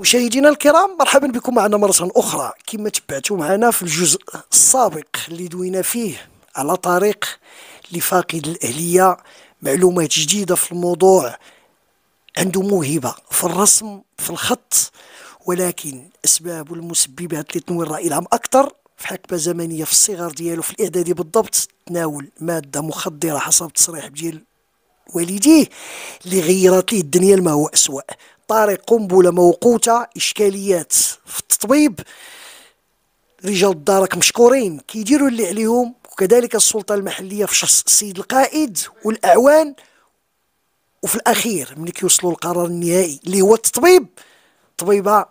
مشاهدينا الكرام مرحبا بكم معنا مرة أخرى. كما تبعتوا معنا في الجزء السابق اللي دوينا فيه على طريق لفاقد الأهلية معلومات جديدة في الموضوع. عنده موهبة في الرسم في الخط ولكن أسباب والمسببات لتنوير الرأي العام أكثر. في حقبة زمنية في الصغر ديالو في الإعدادي بالضبط تناول مادة مخدرة حسب التصريح ديال والديه اللي غيرت ليه الدنيا لما هو أسوأ. طارق قنبلة موقوتة إشكاليات في التطبيب. رجال الدارك مشكورين كيديروا اللي عليهم وكذلك السلطة المحلية في شخص السيد القائد والأعوان. وفي الأخير ملي كيوصلوا للقرار النهائي اللي هو التطبيب طبيبة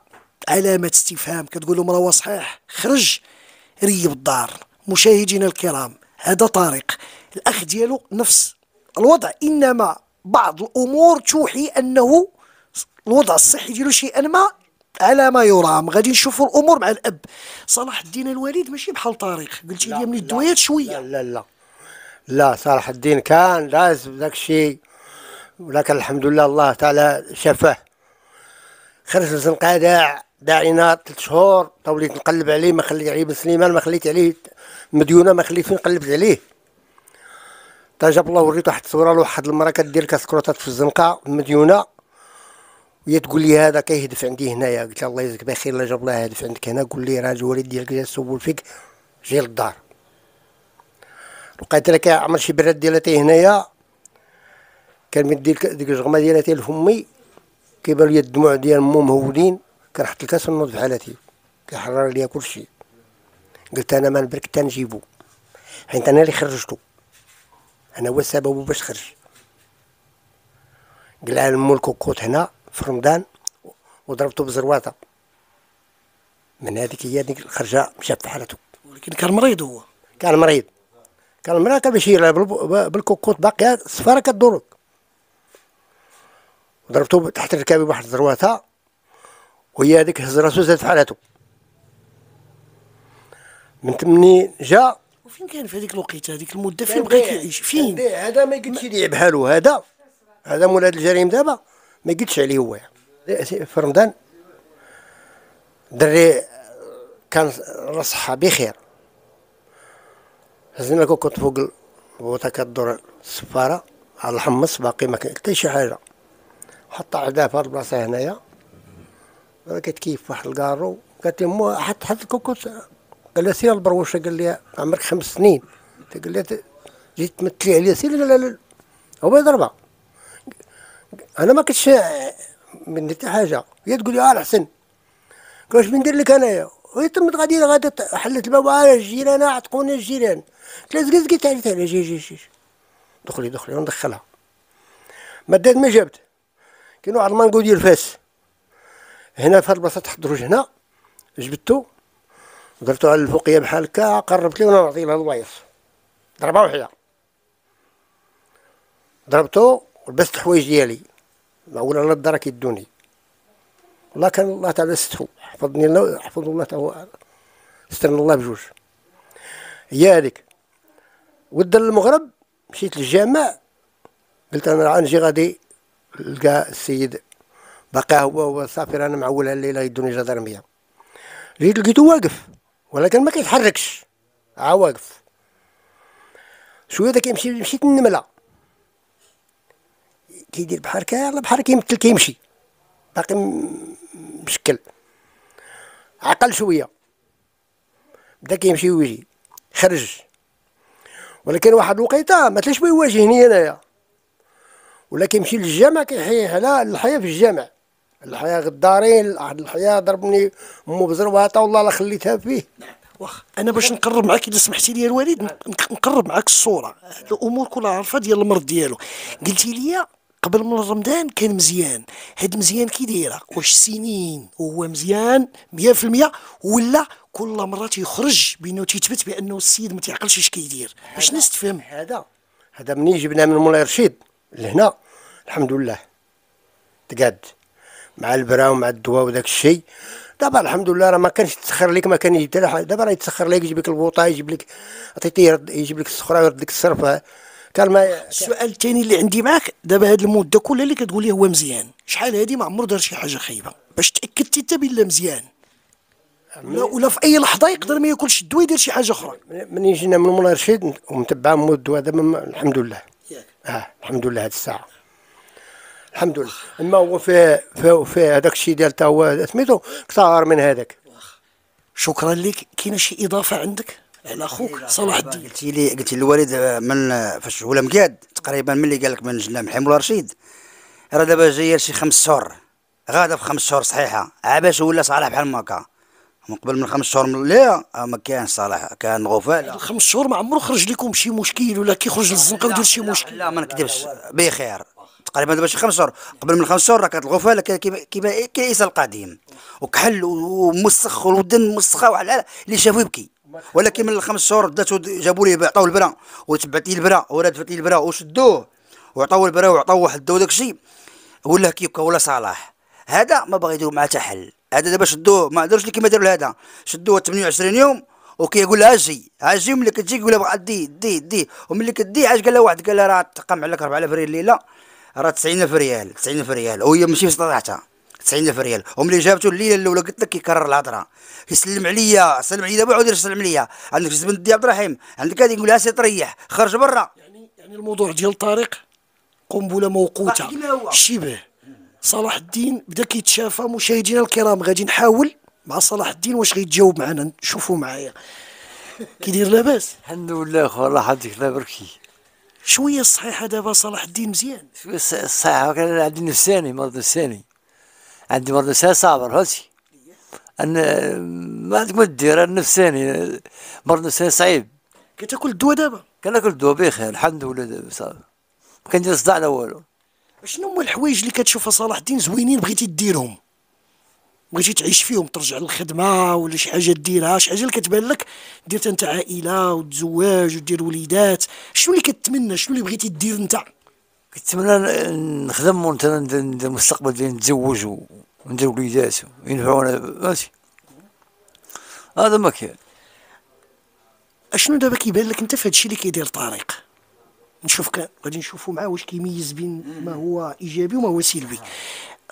علامة استفهام. كتقول لهم راه صحيح خرج ريب الدار. مشاهدينا الكرام هذا طارق. الأخ ديالو نفس الوضع إنما بعض الأمور توحي أنه الوضع الصحي ديالو شيئا ما على ما يرام. غادي نشوفوا الأمور مع الأب. صلاح الدين الوالد ماشي بحال طارق. قلتي لي من الدويات شوية. لا لا لا. لا صلاح الدين كان لازم ذاك الشيء. ولكن الحمد لله الله تعالى شفاه خرج الزنقة داع داعينا ثلاث شهور. طوليت نقلب عليه ما خليت عليه بن سليمان ما خليت عليه مديونة ما خليت فين قلبت عليه. تا جاب الله وريت واحد الصورة لواحد المراه كدير كاسكروطات في الزنقة مديونة. وهي تقول لي هذا كيهدف عندي هنايا؟ قلت الله يجزيك بخير لا جاب الله هدف عندك. هنا قول لي راه الوالد ديالك جا يسول فيك جي للدار. لقيت لك عمل شي براد ديالتي هنايا كان مدي ديك الجغمة ديالتي لفمي كيبان لي الدموع ديال مو مهودين كنحط الكاس ونوض بحالتي كيحرر ليا كلشي. قلت أنا ما نبرك حتى نجيبو. حيت أنا اللي خرجتو. أنا هو السبب باش خرج. قال مول الكوكوت هنا. في رمضان وضربته بزرواطه من هذيك هي ديك الخرجة مشى في حالته. ولكن كان مريض هو. كان مريض. كان المراه كان بيشير بالكوكوت باقيه الصفاره كدورك ضربته تحت ركابي بواحد الزرواطه وهي هذيك هز راسو زاد في حالته. من تمني جا وفين كان في هذيك الوقيتة؟ هذيك المدة فين بغى يعيش؟ فين؟ هذا ما قلتش لي بحالو هذا. هذا مول هذا الجريم دابا. ما قلتش عليه هو. في رمضان دري كان رصحة بخير هزينا لك كنت فوق البوطة كدور السفارة على الحمص باقي ما كان حتى شي حاجة. حط عدا في هاد البلاصة هنايا. كتكيف واحد الكارو. قالت لي مو حط حط الكوكوت قال لي سير البروشة. قال لي عمرك خمس سنين. قال لي جيت تمثلي عليا سير لا لا لا. هو يضربها. أنا ما كنتش من حتى حاجة. هي تقول لي آه الحسن. واش بندير لك انايا وهي تمت غادي غادي حلت الباب على الجيران عتقوني الجيران. قلت لها زقيت تعالي تعالي جي جي جي دخلي دخلي وندخلها ما دات ما جابت. كاين واحد المانكو ديال فاس. هنا في هاد البلاصة تحت هنا. جبدتو. درتو على الفوقية بحال هكا قربت لي وأنا نعطي لها الوايص ضربه وحده ضربتو. ولبست الحوايج ديالي. معقول على الدار كيدوني والله كان الله تعالى ستفو حفظني الله حفظ الله تعالى استرنا الله بجوج. هي هذيك. ود المغرب مشيت للجامع قلت أنا نجي غادي نلقى السيد بقى هو هو صافي رانا معول الليلة يدوني جدرميه جيت لقيتو واقف ولكن ما كيتحركش. عا واقف. شوية كيمشي مشيت النمله كيدير بحال هكا بحال كيمثل كيمشي. باقي مشكل. عقل شوية. بدا كيمشي ويجي. خرج. ولكن واحد الوقيتة ما تلاش يواجهني انايا ولا كيمشي للجامع كيحيح على الحياة في الجامع. الحياة غدارين واحد الحياة ضربني مو بزرباطه والله لا خليتها فيه. واخ أنا باش نقرب معاك إذا سمحتي لي الوالد نقرب معاك الصورة. الأمور كلها عارفه ديال المرض ديالو. قلتي لي قبل من رمضان كان مزيان. هاد مزيان كي دايرة؟ واش سنين وهو مزيان 100% ولا كل مرة تيخرج بأنه تيثبت بأنه السيد ما تيعقلش اش كيدير؟ باش الناس تفهم؟ هذا هذا منين جبناه من مولاي رشيد؟ لهنا. الحمد لله. تقاد. مع البرا ومع الدواء وداك الشيء. دابا الحمد لله راه ما كانش يتسخر لك ما كان يجي دابا راه يتسخر لك يجيب لك البوطة يجيب لك عطيتيه يجيب لك السخره ويرد لك الصرف. كان ما السؤال الثاني اللي عندي معاك دابا هاد المدة كلها اللي كتقول لي هو مزيان. شحال هادي ما عمرو دار شي حاجة خايبة. باش تاكدتي انت بلا مزيان. ولا, ولا في أي لحظة يقدر ما ياكلش الدواء يدير شي حاجة أخرى. من جينا من مولاي رشيد ومتبع مود هذا الحمد لله. آه الحمد لله هذه الساعة. الحمد لله. أما هو في في في هذاك الشيء ديال تا هو سميتو كثار من هذاك. شكرا لك. كاينة شي إضافة عندك؟ على أخوك صلاح الدين قلتي لي قلتي الوالد من فاش ولا مقاد تقريبا ملي قال لك من جنا محي مولا رشيد راه دابا جاية شي خمس شهور غادا في خمس شهور صحيحه عباش ولا صالح بحال ما هكا من قبل من خمس شهور من لا آه، ما كانش صالح كان غفال الخمس شهور ما عمرو خرج لكم شي مشكل ولا كيخرج للزنقه ويدير شي مشكل لا ما نكذبش بخير تقريبا دابا شي خمس شهور قبل من خمس شهور راه كانت الغفاله كيما كيس القديم وكحل ومسخ والودن مسخه وعلى اللي شافو يبكي ولكن من الخمس شهور بداتو جابوا لي عطاو البرا وتبعت لي البرا ورا دفعت لي البرا وشدوه وعطاو البرا وعطاو واحد الدواء داك الشيء ولا كيبكى ولا صلاح. هذا ما باغي يديروا معاه حتى حل. هذا دابا شدوه ما داروش لي كيما داروا لهذا شدوه 28 يوم وكيقول لها أجي أجي ملي كتجي يقول لها دي دي دي. وملي كدي عاش قال لها واحد قال لها راه تقام عليك 4000 ريال الليلة راه 90000 ريال 90000 ريال وهي ماشي في استطاعتها 90000 ريال. وملي جابته الليلة الأولى قلت لك كيكرر الهضرة. يسلم عليا سلم عليا دابا عاود يسلم عليا. عندك جبن دي عبد الرحيم عندك هذه يقول لها سي تريح خرج برا. يعني يعني الموضوع ديال طارق قنبلة موقوتة. شبه صلاح الدين بدا كيتشافى مشاهدينا الكرام. غادي نحاول مع صلاح الدين واش غيتجاوب معنا. نشوفوا معايا. كيدير لاباس. الحمد لله خو الله يحفظك الله يبارك شوية الصحيحه دابا صلاح الدين مزيان. شوية الص- الصحة كان عندي نفساني مرض نفساني. عندي مرض نفساني صابر فهمتي أنا ما عندك ما دير نفساني مرض نفساني صعيب. كتاكل الدواء دابا؟ كناكل دوا بخير الحمد لله دابا صافي. ما كندير صداع لا والو. شنو هما الحوايج اللي كتشوفها صلاح الدين زوينين بغيتي ديرهم؟ بغيتي تعيش فيهم ترجع للخدمة ولا شي حاجة ديرها؟ شي حاجة اللي كتبان لك؟ درت أنت عائلة وتزواج ودير وليدات. شنو اللي كتمنى؟ شنو اللي بغيتي دير أنت؟ كنتمنى نخدم وأنت ندير ندير مستقبل ديالي نتزوج وندير وليدات ينفعونا فهمتي هذا ما كاين أشنو دابا كيبان لك أنت في هادشي اللي كيدير طارق؟ نشوف كان غادي نشوفوا معاه واش كيميز بين ما هو إيجابي وما هو سلبي.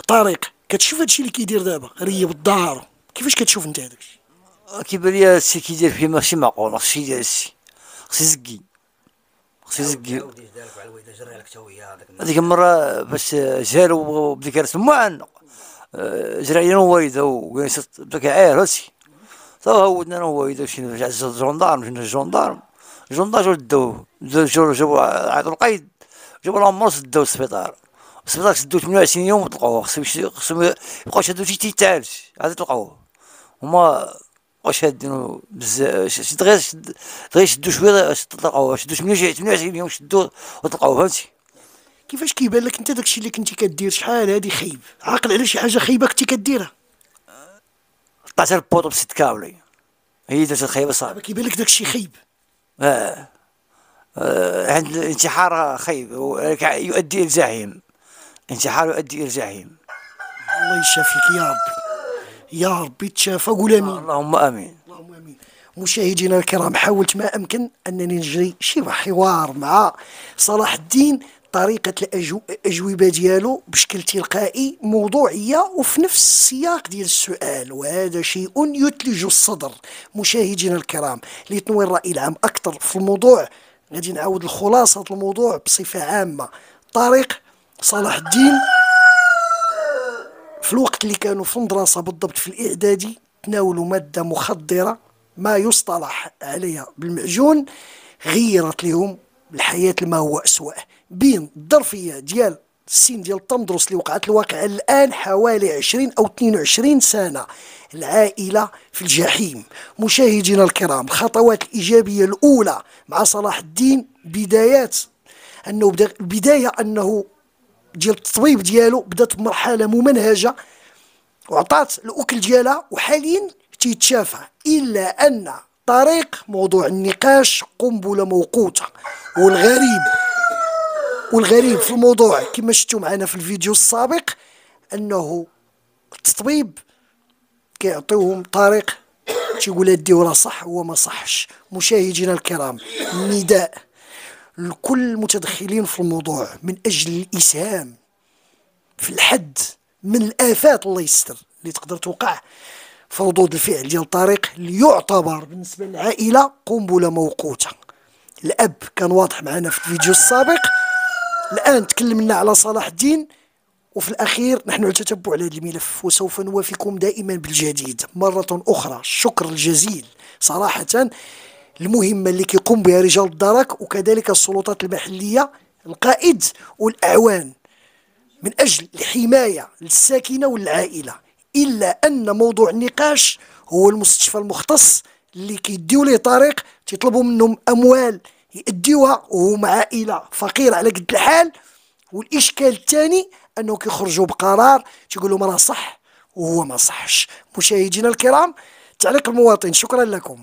طارق كتشوف هادشي اللي كيدير دابا؟ ريب الدار. كيفاش كتشوف أنت هذاك الشيء؟ كيبان لي السي كيدير فيه ماشي معقول خصو يدير السي خصو يزكي خصو يزكي هذيك المرة باش جارو بدا كيرسم معن جرى علينا والده وبدا كيعاير هادشي. صافا ودنا أنا والده مشينا باش عز الجندارم مشينا للجندارم الجندار جاو داوه جاو جابو عيطوا القيد جابو لامبولانس داو للسبيطار السبيطار. شدوه 28 يوم وطلقوه خصهم خصهم يبقاو شادو شي تيتعالج عاد تلقاوه. هما واش هادينو بزاف غير شد شدو شوية طلقوه شدو 28 يوم شدوه وطلقوه فهمتي؟ كيفاش كيبان لك انت داكشي اللي كنتي كدير؟ شحال هادي خايب؟ عاقل على شي حاجة خايبة كنتي كديرها. طلعت البوطو بست كاملي. هي درت الخيبه صعب دابا كيبان لك داكشي خايب. آه. آه. عند الانتحار كا- يؤدي إلى الجحيم الانتحار يؤدي إلى الجحيم الله يشافيك. يا ربي. يا ربي تشافى. قول آمين. اللهم آمين. اللهم آمين. مشاهدينا الكرام حاولت ما أمكن أنني نجري شبه حوار مع صلاح الدين. طريقة الأجو- الأجوبة ديالو بشكل تلقائي موضوعية وفي نفس السياق ديال السؤال وهذا شيء يثلج الصدر مشاهدينا الكرام. لتنوي الرأي العام أكثر في الموضوع غادي نعاود الخلاصة الموضوع بصفة عامة. طريق صلاح الدين في الوقت اللي كانوا في المدرسة بالضبط في الإعدادي تناولوا مادة مخدرة ما يصطلح عليها بالمعجون غيرت لهم الحياة لما هو أسوأ. بين الظرفية ديال السن ديال التمدرس اللي وقعت الواقع الآن حوالي 20 أو 22 سنة. العائلة في الجحيم. مشاهدينا الكرام الخطوات الإيجابية الأولى مع صلاح الدين بدايات أنه بدا البداية أنه ديال التطبيب ديالو بدأت بمرحلة ممنهجة وعطات الأكل ديالها وحاليا تيتشافى. إلا أن طريق موضوع النقاش قنبلة موقوتة والغريب والغريب في الموضوع كما شفتوا معنا في الفيديو السابق أنه التطبيب كيعطيوهم طريق تيقول هادي راه صح هو ما صحش. مشاهدينا الكرام النداء لكل المتدخلين في الموضوع من أجل الإسهام في الحد من الآفات الله يستر اللي تقدر توقع في ردود الفعل ديال طارق اللي يعتبر بالنسبة للعائلة قنبلة موقوتة. الأب كان واضح معنا في الفيديو السابق الآن تكلمنا على صلاح الدين وفي الأخير نحن نتتبع على هذا الملف وسوف نوافيكم دائما بالجديد مرة أخرى. الشكر الجزيل صراحة المهمة اللي كيقوم بها رجال الدرك وكذلك السلطات المحلية القائد والأعوان. من أجل الحماية للساكنة والعائلة إلا أن موضوع النقاش هو المستشفى المختص اللي كيديو ليه طريق تيطلبوا منهم أموال. يأديوها وهو عائلة فقيرة على قد الحال. والإشكال الثاني أنه كيخرجوا بقرار تيقول لهم راه صح وهو ما صحش. مشاهدينا الكرام تعليق المواطن شكرا لكم.